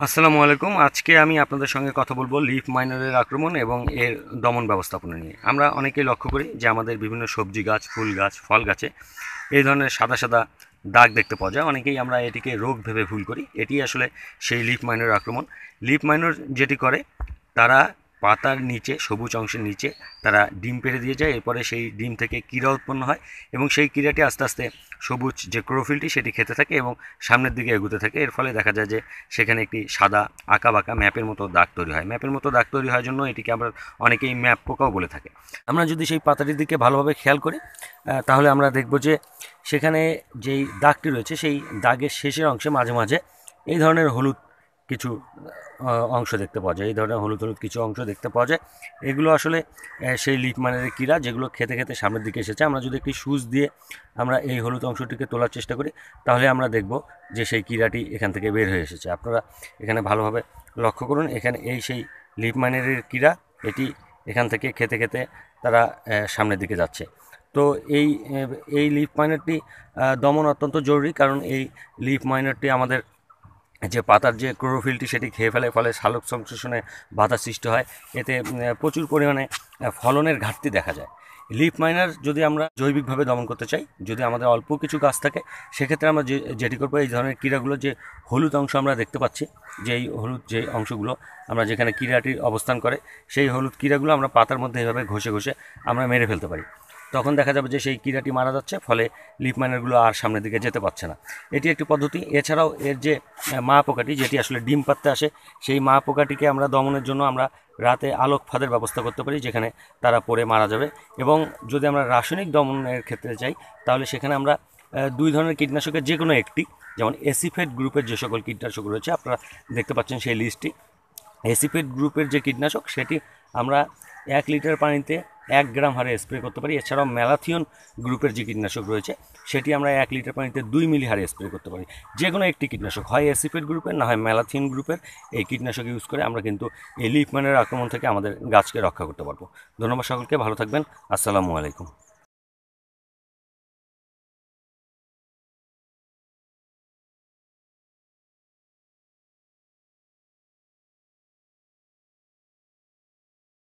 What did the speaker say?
আসসালামু আলাইকুম। আজকে আমি আপনাদের সঙ্গে কথা বলব লিফ মাইনারের আক্রমণ এবং এর দমন ব্যবস্থাপনা নিয়ে। আমরা অনেকেই লক্ষ্য করি যে আমাদের বিভিন্ন সবজি গাছ, ফুল গাছ, ফল গাছে এই ধরনের সাদা সাদা দাগ দেখতে পাওয়া যায়। অনেকেই আমরা এটিকে রোগ ভেবে ভুল করি। এটি আসলে সেই লিফ মাইনারের আক্রমণ। লিফ মাইনর যেটি করে, তারা পাতার নিচে, সবুজ অংশের নিচে তারা ডিম পেড়ে দিয়ে যায়। এরপরে সেই ডিম থেকে কীরা উৎপন্ন হয় এবং সেই কীরাটি আস্তে আস্তে সবুজ যে ক্রোফিলটি সেটি খেতে থাকে এবং সামনের দিকে এগুতে থাকে। এর ফলে দেখা যায় যে সেখানে একটি সাদা আঁকা বাঁকা ম্যাপের মতো দাগ তৈরি হয়। ম্যাপের মতো দাগ তৈরি হওয়ার জন্য এটিকে আমরা অনেকেই ম্যাপ পোকাও বলে থাকে। আমরা যদি সেই পাতাটির দিকে ভালোভাবে খেয়াল করি তাহলে আমরা দেখব যে সেখানে যেই দাগটি রয়েছে, সেই দাগের শেষের অংশে মাঝে মাঝে এই ধরনের হলুদ কিছু অংশ দেখতে পাওয়া যায়। এই ধরনের হলুদ হলুদ কিছু অংশ দেখতে পাওয়া যায়। এগুলো আসলে সেই লিফ মানের কীরা যেগুলো খেতে খেতে সামনের দিকে এসেছে। আমরা যদি একটি সুচ দিয়ে আমরা এই হলুদ অংশটিকে তোলার চেষ্টা করি, তাহলে আমরা দেখব যে সেই কীরাটি এখান থেকে বের হয়ে এসেছে। আপনারা এখানে ভালোভাবে লক্ষ্য করুন, এখানে এই সেই লিফ মাইনারের কীরা, এটি এখান থেকে খেতে খেতে তারা সামনের দিকে যাচ্ছে। তো এই এই লিফ মাইনারটি দমন অত্যন্ত জরুরি, কারণ এই লিফ মাইনারটি আমাদের যে পাতার যে ক্লোরোফিলটি সেটি খেয়ে ফেলে, ফলে সালোক সংশ্লেষণে বাধা সৃষ্টি হয়। এতে প্রচুর পরিমাণে ফলনের ঘাটতি দেখা যায়। লিফ মাইনার যদি আমরা জৈবিকভাবে দমন করতে চাই, যদি আমাদের অল্প কিছু গাছ থাকে, সেক্ষেত্রে আমরা যে, যেটি করব, এই ধরনের কীড়াগুলো যে হলুদ অংশ আমরা দেখতে পাচ্ছি যে এই হলুদ যে অংশগুলো আমরা যেখানে কীড়াটি অবস্থান করে, সেই হলুদ কীড়াগুলো আমরা পাতার মধ্যে এইভাবে ঘষে ঘষে আমরা মেরে ফেলতে পারি। তখন দেখা যাবে যে সেই কীড়াটি মারা যাচ্ছে, ফলে লিফ মাইনারগুলো আর সামনের দিকে যেতে পারছে না। এটি একটি পদ্ধতি। এছাড়াও এর যে মা পোকাটি, যেটি আসলে ডিম পাততে আসে, সেই মা পোকাটিকে আমরা দমনের জন্য আমরা রাতে আলোক ফাঁদের ব্যবস্থা করতে পারি, যেখানে তারা পড়ে মারা যাবে। এবং যদি আমরা রাসায়নিক দমনের ক্ষেত্রে যাই, তাহলে সেখানে আমরা দুই ধরনের কীটনাশকের যে কোনো একটি, যেমন এসিফেট গ্রুপের যে সকল কীটনাশক রয়েছে, আপনারা দেখতে পাচ্ছেন সেই লিস্টটি। এসিফেট গ্রুপের যে কীটনাশক, সেটি আমরা এক লিটার পানিতে এক গ্রাম হারে স্প্রে করতে পারি। এছাড়াও ম্যালাথিয়ন গ্রুপের যে কীটনাশক রয়েছে, সেটি আমরা এক লিটার পানিতে দুই মিলি হারে স্প্রে করতে পারি। যে কোনো একটি কীটনাশক, হয় এসিফেট গ্রুপের, না হয় ম্যালাথিয়ন গ্রুপের, এই কীটনাশক ইউজ করে আমরা কিন্তু এই লিফ মানের আক্রমণ থেকে আমাদের গাছকে রক্ষা করতে পারব। ধন্যবাদ সকলকে, ভালো থাকবেন। আসসালামু আলাইকুম।